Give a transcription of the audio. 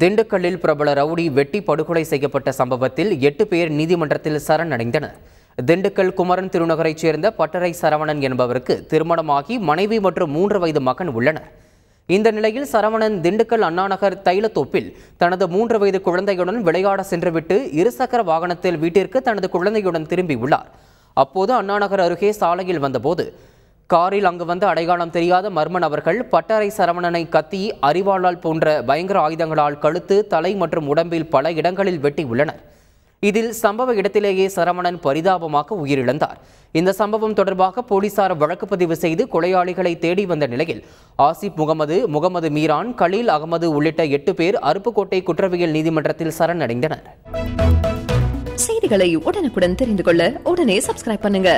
திண்டுக்கல்லில் பிரபல ரவுடி வெட்டி படுகொலை செய்யப்பட்ட சம்பவத்தில் எட்டு பேர் நீதிமன்றத்தில் சரணடைந்தனர். திண்டுக்கல் குமரன் திருநகரைச் சேர்ந்த பட்டறை சரவணன் என்பவருக்கு திருமணமாகி மனைவி மற்றும் மூன்று வயது மகன் உள்ளனர். இந்த நிலையில் சரவணன் திண்டுக்கல் அண்ணாநகர் தைலத்தோப்பில் தனது மூன்று வயது குழந்தையுடன் விளையாட சென்றுவிட்டு இருசக்கர வாகனத்தில் வீட்டிற்கு தனது குழந்தையுடன் திரும்பியுள்ளார். அப்போது அண்ணாநகர் அருகே சாலையில் வந்தபோது காரில் அங்கு வந்து அடையாளம் தெரியாத மர்ம நபர்கள் பட்டறை சரவணனை கத்தி அரிவாளால் போன்ற பயங்கர ஆயுதங்களால் கழுத்து தலை மற்றும் உடம்பில் பல இடங்களில் வெட்டி உள்ளனர். இதில் சம்பவ இடத்திலேயே சரவணன் பரிதாபமாக உயிரிழந்தார். இந்த சம்பவம் தொடர்பாக போலீசார் வழக்கு பதிவு செய்து கொலையாளிகளை தேடி வந்த நிலையில் ஆசிப் முகமது முகமது மீரான் கலீல் அகமது உள்ளிட்ட எட்டு பேர் அருப்புக்கோட்டை குற்றவியல் நீதிமன்றத்தில் சரணடைந்தனர். செய்திகளை உடனுக்குடன் தெரிந்து கொள்ள உடனே சப்ஸ்கிரைப் பண்ணுங்க.